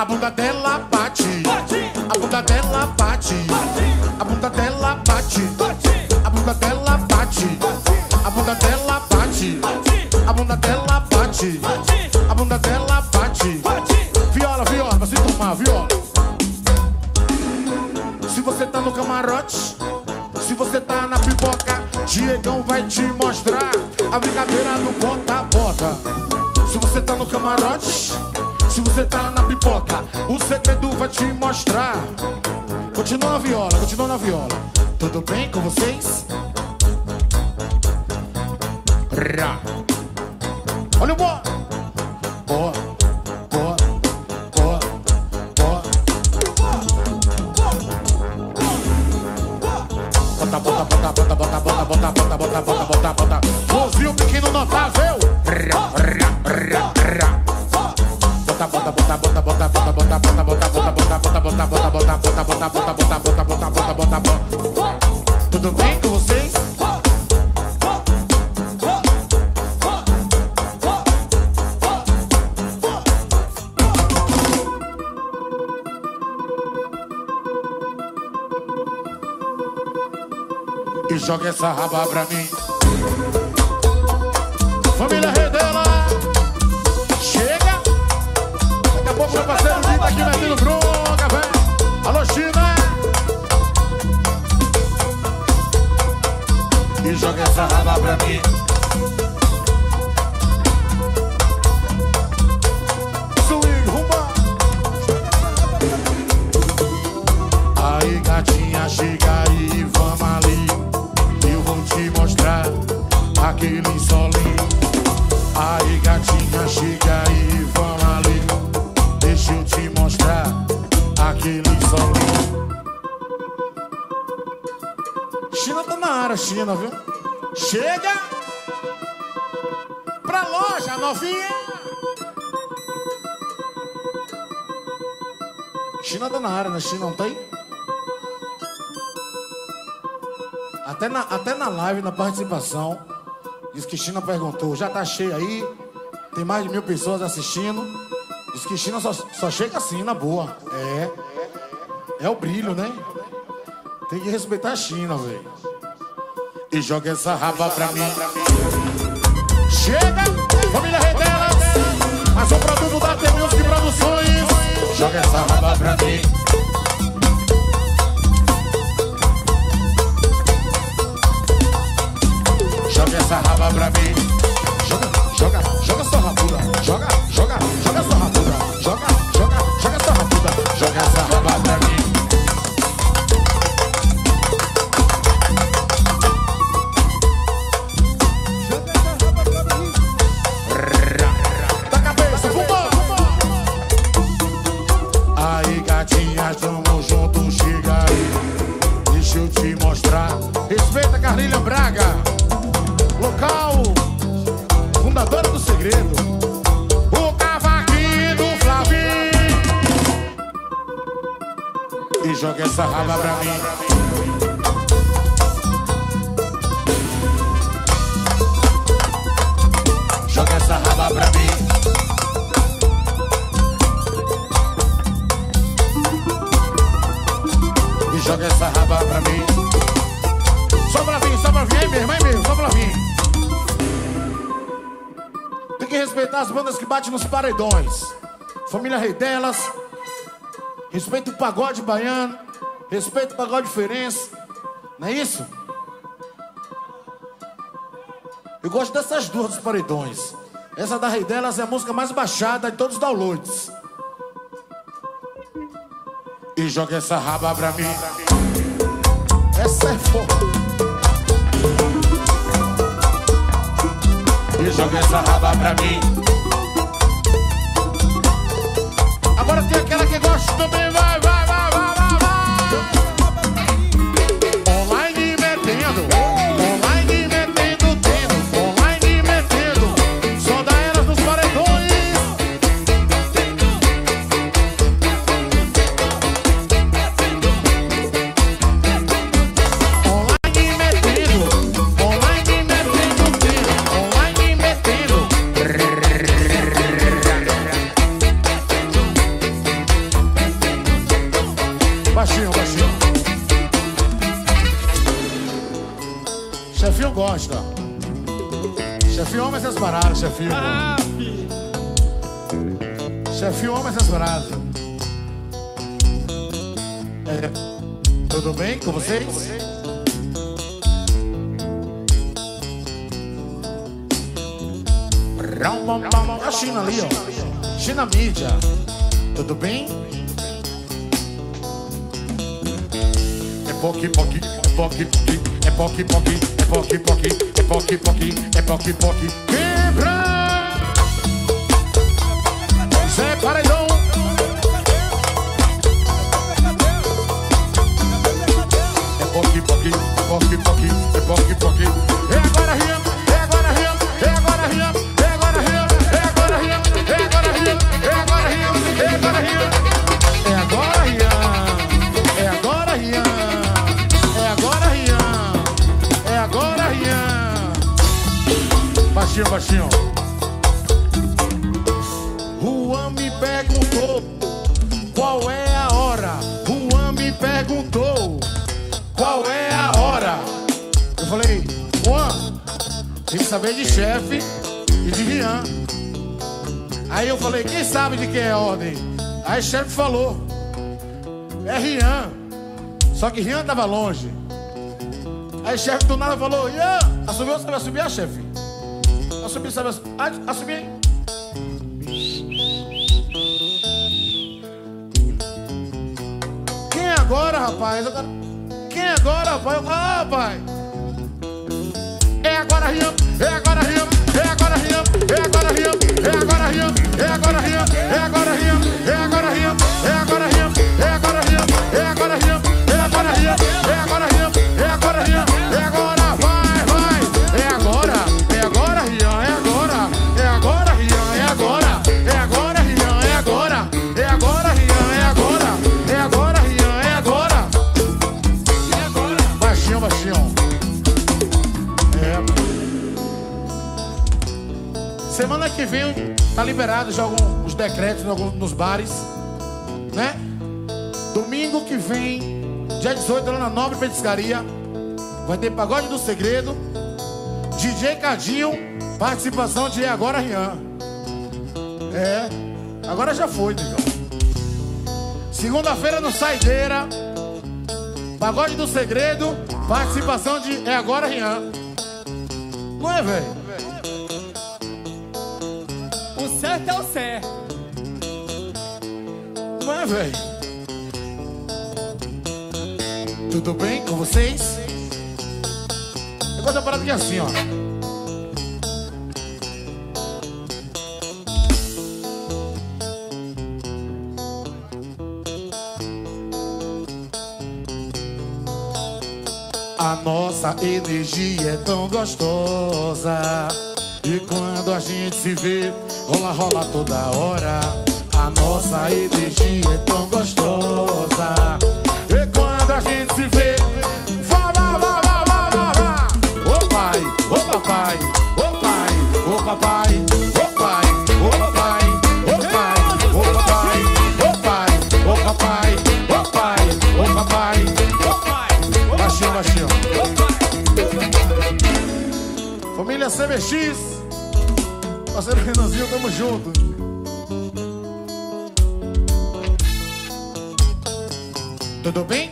A bunda dela bate. A bunda dela bate. A bunda dela bate. A bunda dela bate. A bunda dela bate. A bunda dela bate. A bunda dela bate. Viola, viola, você tomar, viola. Se você tá no camarote, se você tá na pipoca, Diegão vai te mostrar a brincadeira do bota-bota. Se você tá no camarote, você tá na pipoca, o segredo vai te mostrar. Continua na viola, continua na viola. Tudo bem com vocês? Rá. Olha o boa. Boa, boa, boa, boa. Bota, bota, bota, bota, bota, bota, bota, bota, bota, bota, bota, bota. Joga essa raba pra mim. Aqui metendo bronca, velho. Alô, China. E joga essa raba pra mim. China não tem? Até na, até na live, na participação, diz que China perguntou, já tá cheio aí? Tem mais de mil pessoas assistindo. Diz que China só, só chega assim, na boa. É. É o brilho, né? Tem que respeitar a China, velho. E joga essa raba pra mim. Chega, família Redelas. Mais um produto da T Music Produções. Joga essa raba pra mim. Joga essa raba pra mim. Que respeitar as bandas que batem nos paredões. Família Rei delas. Respeita o pagode baiano. Respeita o pagode diferença. Não é isso? Eu gosto dessas duas dos paredões. Essa da Rei delas é a música mais baixada de todos os downloads. E joga essa raba pra mim. Essa é foda. Joga essa raba pra mim. Epoque, epoque, epoque, epoque, epoque, epoque, epoque, epoque, epoque, epoque, epoque, epoque, epoque, Baixinho, baixinho. Juan me perguntou qual é a hora. Juan me perguntou qual é a hora. Eu falei, Juan, tem que saber de chefe e de Rian. Aí eu falei, quem sabe de quem é a ordem? Aí o chefe falou, é Rian. Só que Rian tava longe. Aí o chefe do nada falou, Rian, assumiu, sabe assumir a chefe? Assumir, sabe assumir? Assumir. Quem é agora, rapaz? Quero- Quem é agora, rapaz? Ah, rapaz. É agora, Rian. É agora, Rian. É agora, Rian. É agora, Rian. É agora, Rian. É agora, Rian. É agora, Rian. É agora, Rian. É agora, Rian. É agora, já alguns os decretos nos bares, né? Domingo que vem, dia 18, lá na Nobre Petiscaria, vai ter Pagode do Segredo, DJ Cadinho, participação de Agora Rian. É, agora já foi, negão. Segunda-feira no Saideira, Pagode do Segredo, participação de É Agora Rian. Não é, velho? Velho? Tudo bem com vocês? Eu gosto da parada assim, ó. A nossa energia é tão gostosa. E quando a gente se vê, rola, rola toda hora. A nossa energia é tão gostosa. E quando a gente se vê, vá, vá, vá, vá, vá, vá, vá. Ô pai, ô papai, ô pai, ô papai, ô pai, ô papai, ô pai, ô papai, ô pai, ô papai, ô pai, ô papai. Baixinho, baixinho. Família CBX, parceiro Renanzinho, tamo junto. Tudo bem?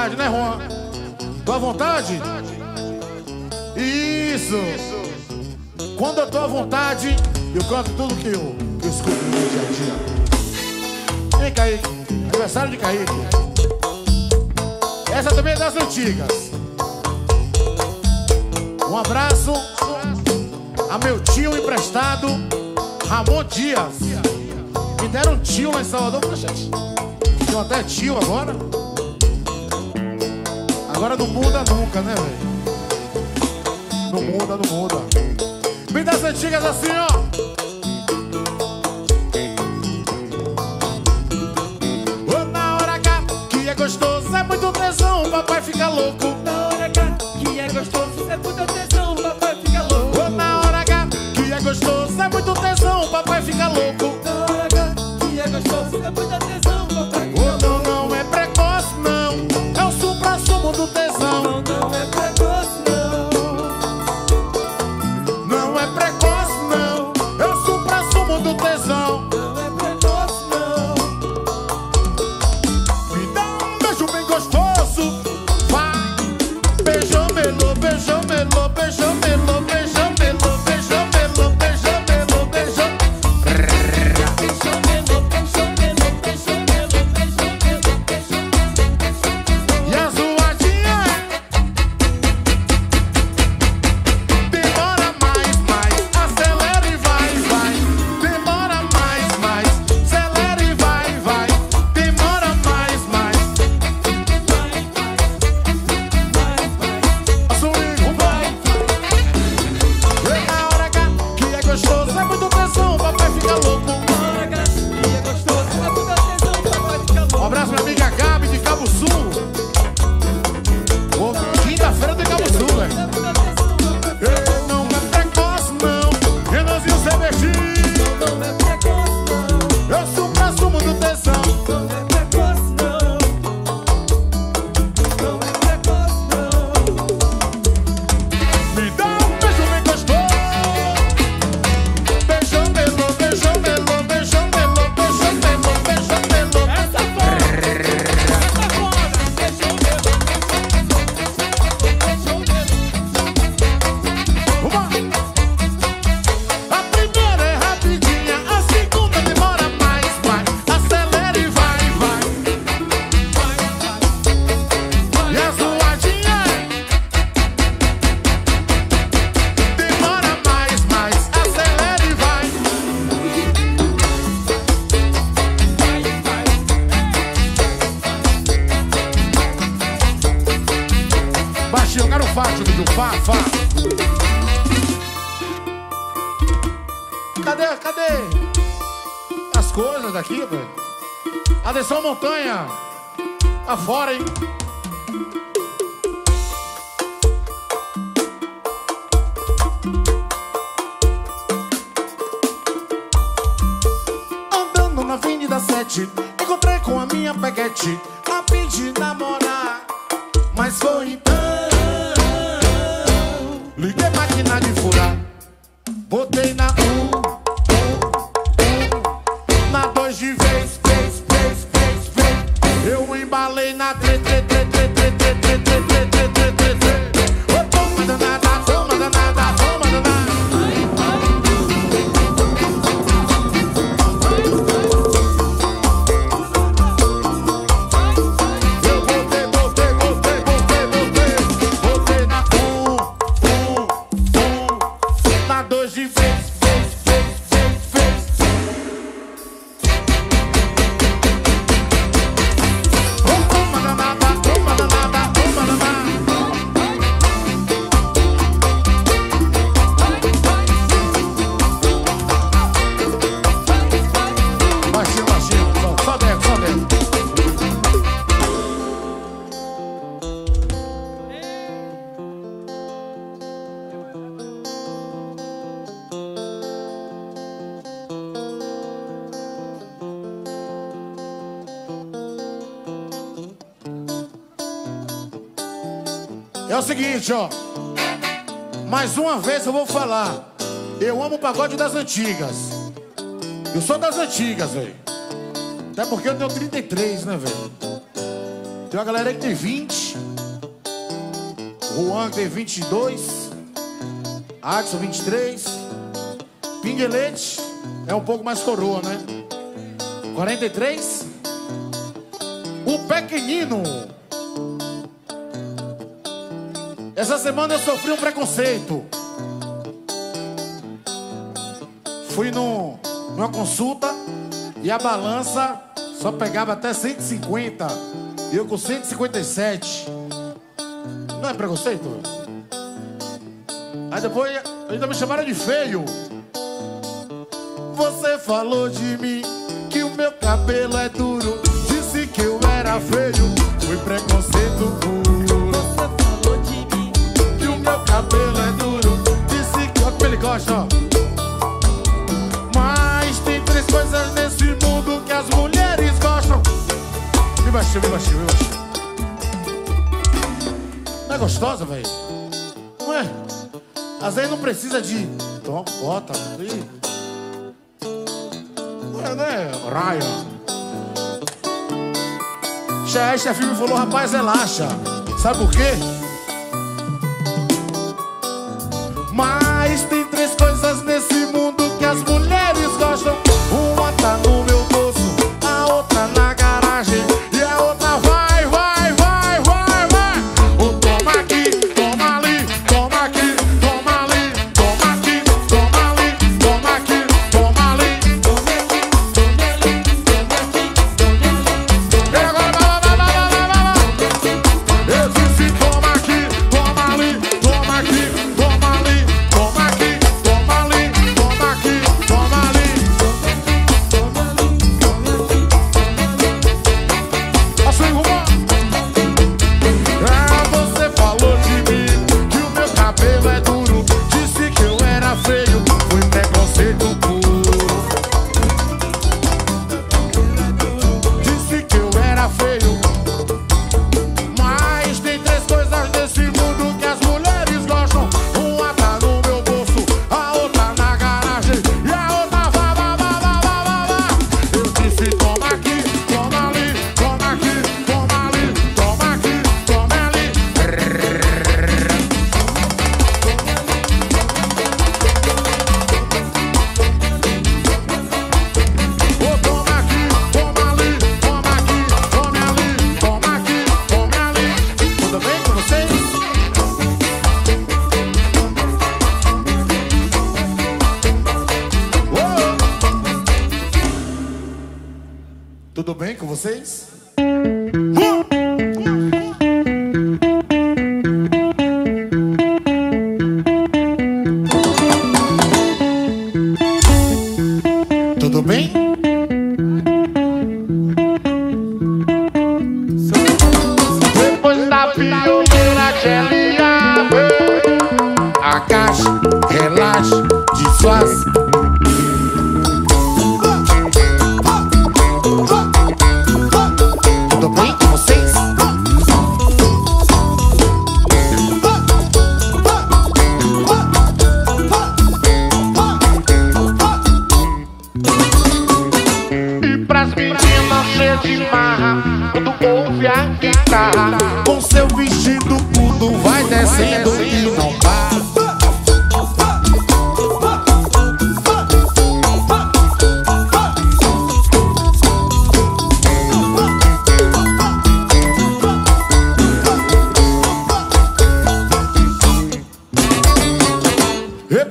vontade, né, Juan? Tô à vontade? Isso! Quando eu tô à vontade, eu canto tudo que eu, que eu escuto no meu dia a dia. Kaique, aniversário de Kaique. Essa também é das antigas. Um abraço a meu tio emprestado, Ramon Dias. Me deram um tio lá em Salvador, poxa. Tenho até tio agora. Agora não muda nunca, né, velho? Não muda, não muda. Vem das antigas assim, ó. na hora cá que é gostoso, é muito tesão, o papai fica louco. É muito pressão, papai fica louco. montanha afora, hein? Andando na Avenida 7, encontrei com a minha peguete. seguinte, ó. Mais uma vez eu vou falar. Eu amo o pagode das antigas. Eu sou das antigas, velho. Até porque eu tenho 33, né, velho? Tem uma galera que tem 20. Juan tem 22. Adson, 23. Pinguelete é um pouco mais coroa, né? 43. O pequenino. Essa semana eu sofri um preconceito. Fui numa consulta e a balança só pegava até 150. E eu com 157. Não é preconceito? Aí depois ainda me chamaram de feio. Você falou de mim que o meu cabelo é duro. Disse que eu era feio. Foi preconceito puro cabelo é duro. Disse que o que ele gosta. Mas tem três coisas nesse mundo que as mulheres gostam. Vem me vem me vem Não é gostosa, velho? Não é? Às vezes não precisa de. Então, bota. E... Não é, né? Ryan. Chefe, filme falou, rapaz, relaxa. Sabe por quê?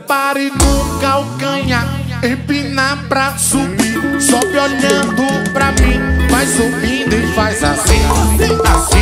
pare no calcanhar, empinar pra subir. Sobe olhando pra mim, vai subindo e faz assim, assim. assim.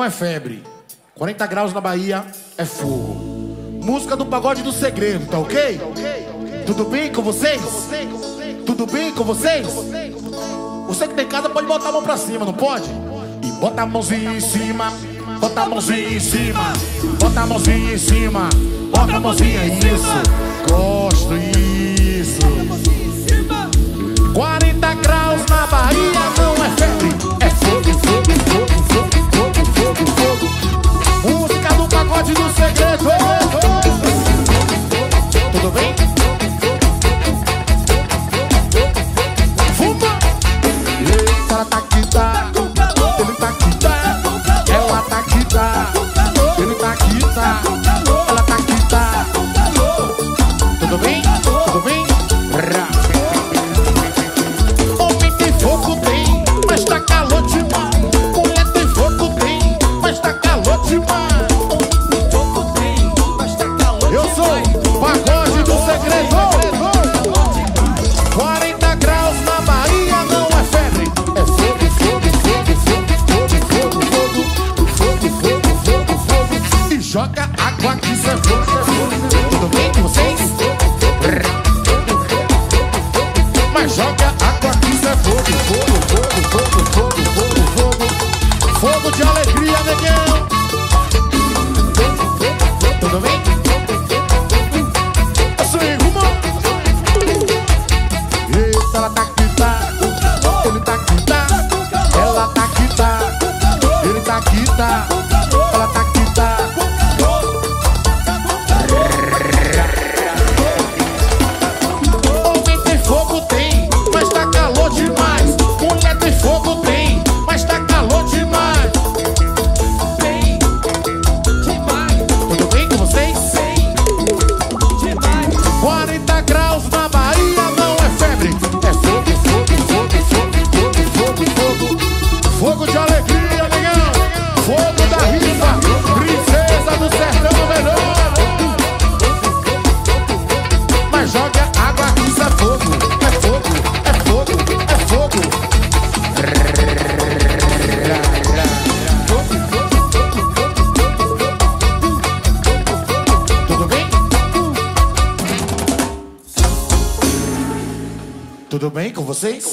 não é febre. 40 graus na Bahia é fogo. Música do pagode do segredo, tá ok? Tudo bem com vocês? Tudo bem com vocês? Você que tem casa pode botar a mão pra cima, não pode? E bota a mãozinha em cima, bota a mãozinha em cima, bota a mãozinha em cima, bota a mãozinha, isso. Gosto, isso. vocês.